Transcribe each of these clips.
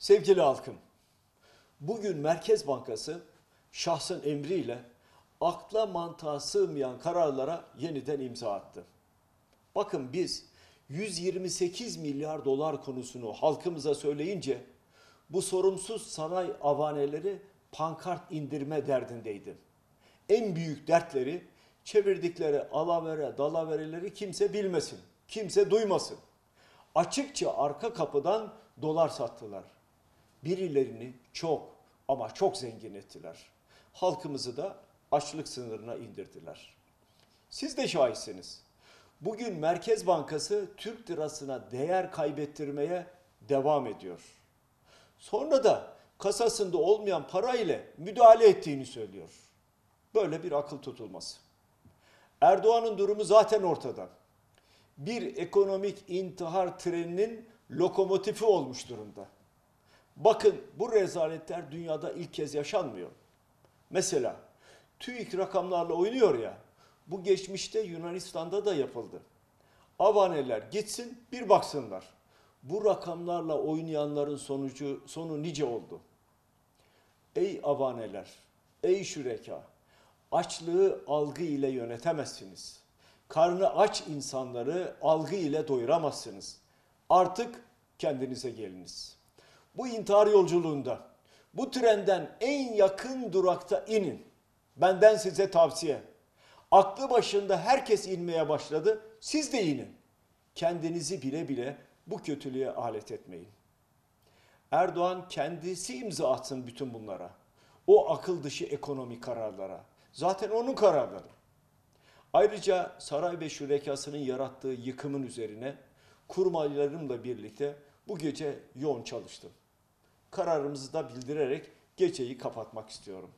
Sevgili halkım, bugün Merkez Bankası şahsın emriyle akla mantığa sığmayan kararlara yeniden imza attı. Bakın biz 128 milyar dolar konusunu halkımıza söyleyince bu sorumsuz sanayi avaneleri pankart indirme derdindeydi. En büyük dertleri çevirdikleri alavere dalavereleri kimse bilmesin, kimse duymasın. Açıkça arka kapıdan dolar sattılar. Birilerini çok ama çok zengin ettiler. Halkımızı da açlık sınırına indirdiler. Siz de şahitsiniz. Bugün Merkez Bankası Türk lirasına değer kaybettirmeye devam ediyor. Sonra da kasasında olmayan para ile müdahale ettiğini söylüyor. Böyle bir akıl tutulması. Erdoğan'ın durumu zaten ortada. Bir ekonomik intihar treninin lokomotifi olmuş durumda. Bakın bu rezaletler dünyada ilk kez yaşanmıyor. Mesela TÜİK rakamlarla oynuyor ya. Bu geçmişte Yunanistan'da da yapıldı. Avaneler gitsin bir baksınlar. Bu rakamlarla oynayanların sonucu sonu nice oldu. Ey avaneler, ey şüreka, açlığı algı ile yönetemezsiniz. Karnı aç insanları algı ile doyuramazsınız. Artık kendinize geliniz. Bu intihar yolculuğunda, bu trenden en yakın durakta inin. Benden size tavsiye. Aklı başında herkes inmeye başladı. Siz de inin. Kendinizi bile bile bu kötülüğe alet etmeyin. Erdoğan kendisi imza atsın bütün bunlara. O akıl dışı ekonomi kararlara. Zaten onun kararları. Ayrıca saray ve şürekasının yarattığı yıkımın üzerine kurmaylarımla birlikte bu gece yoğun çalıştım. Kararımızı da bildirerek geceyi kapatmak istiyorum.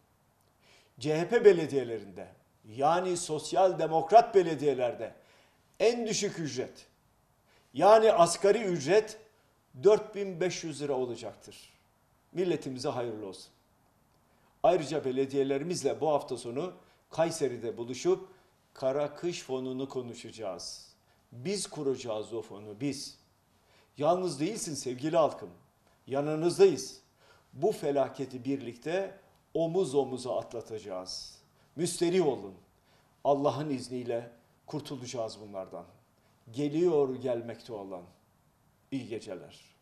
CHP belediyelerinde yani sosyal demokrat belediyelerde en düşük ücret yani asgari ücret 4500 lira olacaktır. Milletimize hayırlı olsun. Ayrıca belediyelerimizle bu hafta sonu Kayseri'de buluşup kara kış fonunu konuşacağız. Biz kuracağız o fonu biz. Yalnız değilsin sevgili halkım. Yanınızdayız. Bu felaketi birlikte omuz omuza atlatacağız. Müsterih olun. Allah'ın izniyle kurtulacağız bunlardan. Geliyor gelmekte olan. İyi geceler.